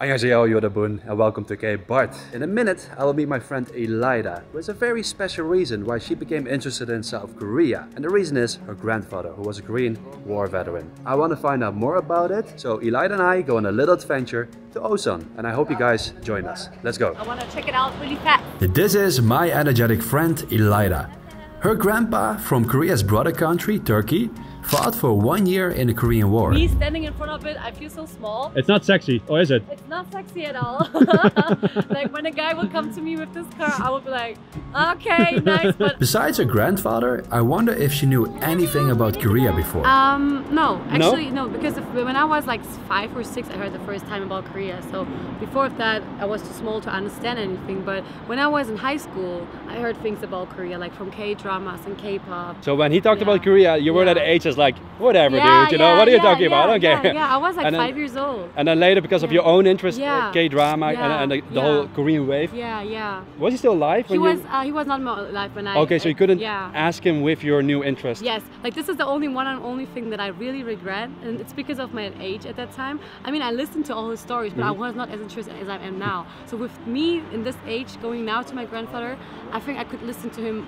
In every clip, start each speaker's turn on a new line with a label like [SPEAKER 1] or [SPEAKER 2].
[SPEAKER 1] Annyeonghaseyo, Yeoreobun, and welcome to K Bart. In a minute, I will meet my friend Ilayda, who has a very special reason why she became interested in South Korea. And the reason is her grandfather, who was a Korean war veteran. I want to find out more about it, so Ilayda and I go on a little adventure to Osan, and I hope you guys join us. Let's go.
[SPEAKER 2] I want to check it out really fast.
[SPEAKER 1] This is my energetic friend Ilayda. Her grandpa from Korea's brother country, Turkey, fought for one year in the Korean War.
[SPEAKER 2] Me standing in front of it, I feel so small.
[SPEAKER 3] It's not sexy, or is it?
[SPEAKER 2] It's not sexy at all. like when a guy would come to me with this car, I would be like, okay, nice, but
[SPEAKER 1] Besides her grandfather, I wonder if she knew anything about Korea before.
[SPEAKER 2] Um, no, actually, no, because if, when I was like five or six, I heard the first time about Korea. So before that, I was too small to understand anything. But when I was in high school, I heard things about Korea, like from K dramas and K pop.
[SPEAKER 3] So when he talked
[SPEAKER 2] Yeah.
[SPEAKER 3] about Korea, you were
[SPEAKER 2] Yeah.
[SPEAKER 3] at the age like, whatever,
[SPEAKER 2] Yeah,
[SPEAKER 3] dude. You know, what are you
[SPEAKER 2] yeah,
[SPEAKER 3] talking
[SPEAKER 2] yeah,
[SPEAKER 3] about? I don't
[SPEAKER 2] yeah,
[SPEAKER 3] care.
[SPEAKER 2] Yeah, I was like
[SPEAKER 3] And then-
[SPEAKER 2] five years old.
[SPEAKER 3] And then later, because of your own interest,
[SPEAKER 2] Yeah.
[SPEAKER 3] K drama
[SPEAKER 2] Yeah,
[SPEAKER 3] and, and the, the
[SPEAKER 2] yeah.
[SPEAKER 3] whole Korean wave,
[SPEAKER 2] Yeah, yeah.
[SPEAKER 3] was he still alive?
[SPEAKER 2] He was uh, he was not alive when I.
[SPEAKER 3] Okay, so you couldn't
[SPEAKER 2] Yeah.
[SPEAKER 3] ask him with your new interest.
[SPEAKER 2] Yes, like this is the only one and only thing that I really regret, and it's because of my age at that time. I mean, I listened to all his stories, but I
[SPEAKER 3] Mm-hmm.
[SPEAKER 2] was not as interested as I am now. So with me in this age, going now to my grandfather, I think I could listen to him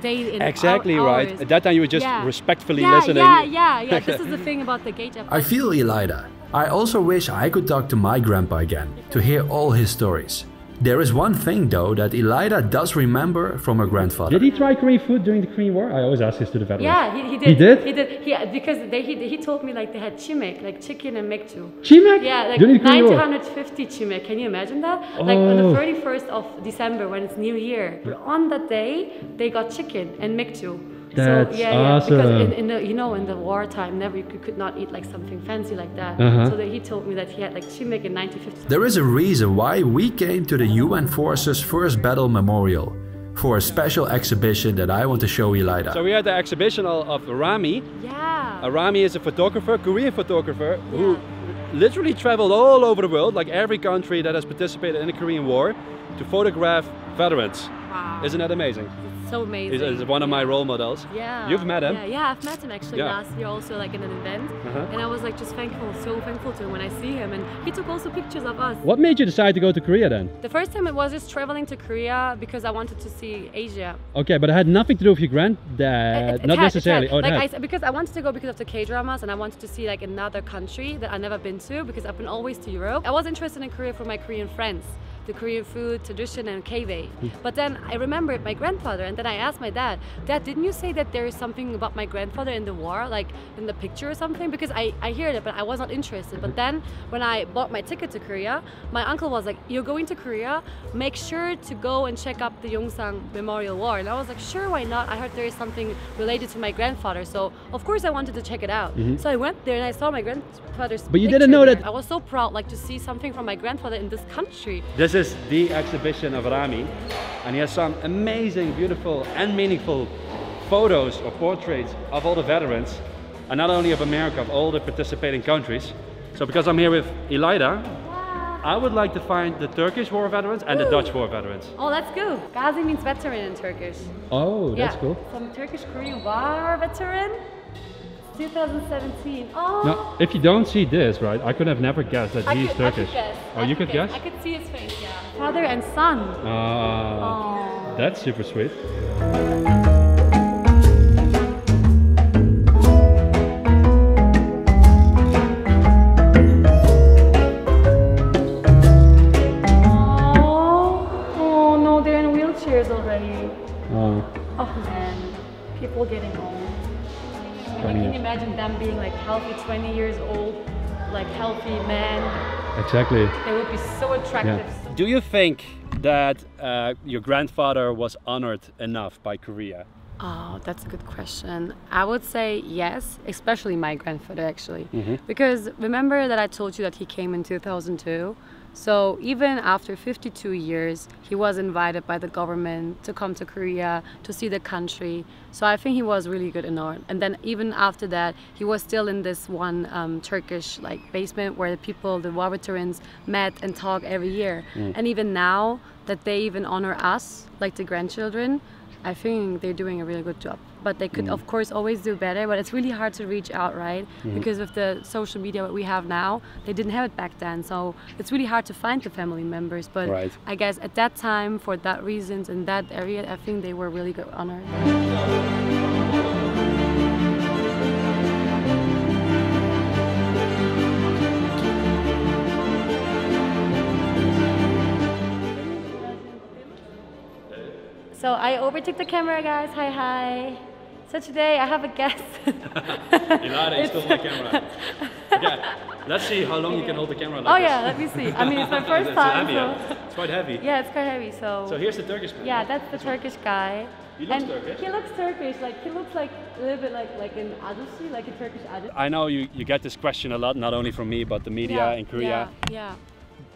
[SPEAKER 2] day in
[SPEAKER 3] Exactly
[SPEAKER 2] hou-
[SPEAKER 3] right.
[SPEAKER 2] hours.
[SPEAKER 3] At that time, you were just
[SPEAKER 2] Yeah.
[SPEAKER 3] respectfully
[SPEAKER 2] yeah,
[SPEAKER 3] listening.
[SPEAKER 2] Yeah, yeah, yeah. this is the thing about the gauge.
[SPEAKER 1] I feel Ilayda. I also wish I could talk to my grandpa again to hear all his stories. There is one thing though that Ilayda does remember from her grandfather.
[SPEAKER 3] Did he try Korean food during the Korean War? I always ask this to the veterans.
[SPEAKER 2] Yeah, he, he did.
[SPEAKER 3] He did?
[SPEAKER 2] He did. He, because they, he, he told me like they had chimek, like chicken and mekju.
[SPEAKER 3] Chimek?
[SPEAKER 2] Yeah, like
[SPEAKER 3] During the Korean War?
[SPEAKER 2] 1950 chimek. Can you imagine that? Like on the
[SPEAKER 3] Oh.
[SPEAKER 2] 31st of December when it's New Year. On that day, they got chicken and mekju.
[SPEAKER 3] That's
[SPEAKER 2] so, yeah, yeah, because in, in the you know in the wartime, never you could, could not eat like something fancy like that.
[SPEAKER 3] Uh-huh.
[SPEAKER 2] So that he told me that he had like chimek in 1950.
[SPEAKER 1] There is a reason why we came to the UN Forces First Battle Memorial for a special exhibition that I want to show Ilayda.
[SPEAKER 3] So we had the exhibition of, of Rami.
[SPEAKER 2] Yeah.
[SPEAKER 3] Rami is a photographer, Korean photographer, who literally traveled all over the world, like every country that has participated in the Korean War, to photograph veterans.
[SPEAKER 2] Wow.
[SPEAKER 3] Isn't that amazing?
[SPEAKER 2] It's so amazing.
[SPEAKER 3] He's, he's one of my role models.
[SPEAKER 2] Yeah.
[SPEAKER 3] You've met him?
[SPEAKER 2] Yeah, yeah, I've met him actually
[SPEAKER 3] Yeah.
[SPEAKER 2] last year also like in an event.
[SPEAKER 3] Uh-huh.
[SPEAKER 2] And I was like just thankful, so thankful to him when I see him. And he took also pictures of us.
[SPEAKER 3] What made you decide to go to Korea then?
[SPEAKER 2] The first time it was just traveling to Korea because I wanted to see Asia.
[SPEAKER 3] Okay, but it had nothing to do with your granddad,
[SPEAKER 2] It- it
[SPEAKER 3] not
[SPEAKER 2] had-
[SPEAKER 3] necessarily. Oh,
[SPEAKER 2] like. I, because I wanted to go because of the K dramas and I wanted to see like another country that I've never been to because I've been always to Europe. I was interested in Korea for my Korean friends, the Korean food, tradition, and K
[SPEAKER 3] Hmm.
[SPEAKER 2] But then I remembered my grandfather and then I asked my dad, Dad, didn't you say that there is something about my grandfather in the war, like in the picture or something? Because I, I hear that, but I was not interested. But then when I bought my ticket to Korea, my uncle was like, You're going to Korea? Make sure to go and check up the Yongsan Memorial War. And I was like, Sure, why not? I heard there is something related to my grandfather. So, of course, I wanted to check it out. So I went there and I saw my grandfather's.
[SPEAKER 3] But you didn't know
[SPEAKER 2] there.
[SPEAKER 3] that-
[SPEAKER 2] I was so proud, like, to see something from my grandfather in this country.
[SPEAKER 3] This is the exhibition of Rami, and he has some amazing, beautiful, and meaningful photos or portraits of all the veterans, and not only of America, of all the participating countries. So, because I'm here with Ilayda, I would like to find the Turkish war veterans and the Dutch war veterans.
[SPEAKER 2] Oh, let's go. Gazi means veteran in Turkish.
[SPEAKER 3] Oh, that's
[SPEAKER 2] yeah. Some Turkish Korean war veteran. 2017. Oh.
[SPEAKER 3] Now, if you don't see this, right, I could have never guessed that
[SPEAKER 2] I
[SPEAKER 3] he's
[SPEAKER 2] could,
[SPEAKER 3] Turkish.
[SPEAKER 2] guess.
[SPEAKER 3] Oh,
[SPEAKER 2] I
[SPEAKER 3] you could guess?
[SPEAKER 2] I could see his face, yeah. Father and son.
[SPEAKER 3] Ah,
[SPEAKER 2] Oh.
[SPEAKER 3] that's super sweet.
[SPEAKER 2] Oh. Oh no, they're in wheelchairs already.
[SPEAKER 3] Oh,
[SPEAKER 2] Oh man, people getting old. Can
[SPEAKER 3] Funny.
[SPEAKER 2] can you imagine them being like healthy 20 years old, like healthy men?
[SPEAKER 3] exactly.
[SPEAKER 2] They would be so attractive. Yeah.
[SPEAKER 3] Do you think that uh, your grandfather was honored enough by Korea?
[SPEAKER 2] Oh, that's a good question. I would say yes, especially my grandfather actually. Because remember that I told you that he came in 2002? So even after 52 years, he was invited by the government to come to Korea to see the country. So I think he was really good in art. And then even after that, he was still in this one um, Turkish like basement where the people, the war veterans, met and talk every year. And even now that they even honor us, like the grandchildren, I think they're doing a really good job. But they could,
[SPEAKER 1] Mm.
[SPEAKER 2] of course, always do better. But it's really hard to reach out, right?
[SPEAKER 1] Mm-hmm.
[SPEAKER 2] Because of the social media that we have now, they didn't have it back then. So it's really hard to find the family members. But
[SPEAKER 1] Right.
[SPEAKER 2] I guess at that time, for that reasons in that area, I think they were really good honored. So I overtook the camera, guys. Hi, hi. So today I have a guest.
[SPEAKER 3] Ilayda, you stole my camera. Okay, let's see how long you can hold the camera like
[SPEAKER 2] oh yeah, let me see. I mean, it's my first
[SPEAKER 3] it's
[SPEAKER 2] time.
[SPEAKER 3] heavy,
[SPEAKER 2] so-?
[SPEAKER 3] It's quite heavy.
[SPEAKER 2] Yeah, it's quite heavy. So.
[SPEAKER 3] So here's the Turkish man.
[SPEAKER 2] yeah, that's the Turkish guy.
[SPEAKER 3] He looks
[SPEAKER 2] and
[SPEAKER 3] Turkish.
[SPEAKER 2] He looks Turkish. Like he looks like a little bit like like an ajussi, like a Turkish ajussi.
[SPEAKER 3] I know you, you get this question a lot, not only from me, but the media
[SPEAKER 2] yeah,
[SPEAKER 3] in Korea.
[SPEAKER 2] Yeah.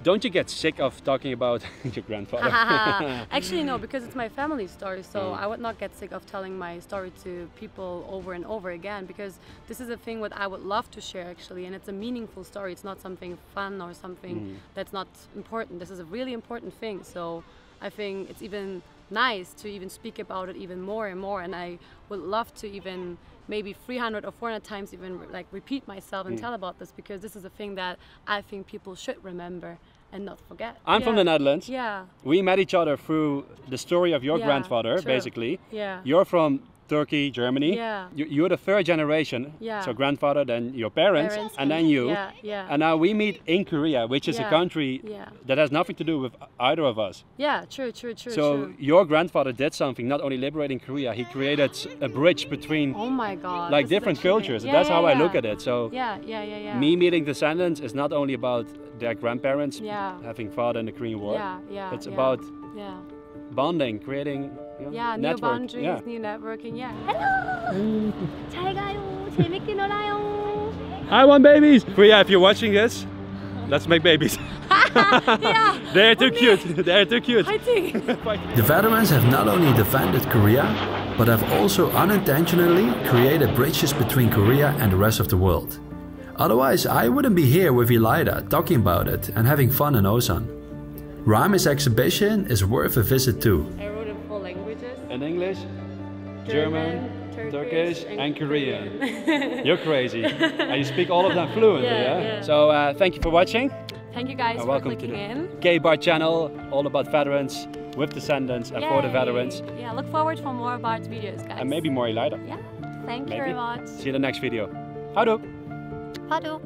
[SPEAKER 3] Don't you get sick of talking about your grandfather?
[SPEAKER 2] Actually, no, because it's my family story, so
[SPEAKER 3] Mm.
[SPEAKER 2] I would not get sick of telling my story to people over and over again because this is a thing what I would love to share actually, and it's a meaningful story. It's not something fun or something
[SPEAKER 3] Mm.
[SPEAKER 2] that's not important. This is a really important thing. So I think it's even nice to even speak about it even more and more, and I would love to even maybe 300 or 400 times even like repeat myself
[SPEAKER 3] Mm.
[SPEAKER 2] and tell about this because this is a thing that I think people should remember and not forget.
[SPEAKER 3] I'm from the Netherlands.
[SPEAKER 2] Yeah.
[SPEAKER 3] We met each other through the story of your
[SPEAKER 2] Yeah,
[SPEAKER 3] grandfather,
[SPEAKER 2] true.
[SPEAKER 3] basically.
[SPEAKER 2] Yeah.
[SPEAKER 3] You're from Turkey, Germany.
[SPEAKER 2] Yeah.
[SPEAKER 3] You, you're the third generation.
[SPEAKER 2] Yeah.
[SPEAKER 3] So grandfather, then your parents,
[SPEAKER 2] Parents
[SPEAKER 3] and then you.
[SPEAKER 2] Yeah, yeah.
[SPEAKER 3] And now we meet in Korea, which is a country
[SPEAKER 2] yeah.
[SPEAKER 3] that has nothing to do with either of us.
[SPEAKER 2] yeah, true, true, true,
[SPEAKER 3] so
[SPEAKER 2] true.
[SPEAKER 3] your grandfather did something, not only liberating Korea, he created a bridge between
[SPEAKER 2] Oh my god.
[SPEAKER 3] like different cultures.
[SPEAKER 2] Yeah,
[SPEAKER 3] That's
[SPEAKER 2] yeah,
[SPEAKER 3] how I look at it. So
[SPEAKER 2] Yeah, yeah, yeah, yeah.
[SPEAKER 3] me meeting descendants is not only about their grandparents
[SPEAKER 2] Yeah.
[SPEAKER 3] having fought in the Korean War.
[SPEAKER 2] Yeah, yeah.
[SPEAKER 3] It's
[SPEAKER 2] yeah.
[SPEAKER 3] about
[SPEAKER 2] Yeah
[SPEAKER 3] bonding, creating you know,
[SPEAKER 2] yeah,
[SPEAKER 3] network.
[SPEAKER 2] new boundaries,
[SPEAKER 3] yeah.
[SPEAKER 2] new networking. Yeah. Hello. 잘 가요.
[SPEAKER 3] I want babies. But yeah, if you're watching this, let's make babies.
[SPEAKER 2] yeah,
[SPEAKER 3] They're too cute. They're too cute.
[SPEAKER 1] The veterans have not only defended Korea, but have also unintentionally created bridges between Korea and the rest of the world. Otherwise, I wouldn't be here with Ilayda talking about it and having fun in Osan. Rami's exhibition is worth a visit too.
[SPEAKER 2] I wrote in four languages.
[SPEAKER 3] In English, German, Turkish, and Korean. You're crazy. and you speak all of them fluently,
[SPEAKER 2] Yeah,
[SPEAKER 3] yeah?
[SPEAKER 2] yeah.
[SPEAKER 3] So uh, thank you for watching.
[SPEAKER 2] Thank you guys
[SPEAKER 3] And
[SPEAKER 2] for
[SPEAKER 3] welcome to
[SPEAKER 2] clicking
[SPEAKER 3] the
[SPEAKER 2] in.
[SPEAKER 3] K-Bart channel, all about veterans, with descendants, and for the veterans.
[SPEAKER 2] Yeah, look forward for more Bart's videos, guys.
[SPEAKER 3] And maybe more Ilayda.
[SPEAKER 2] Yeah. Thank you very much.
[SPEAKER 3] See you in the next video. Houdoe!
[SPEAKER 2] Padu.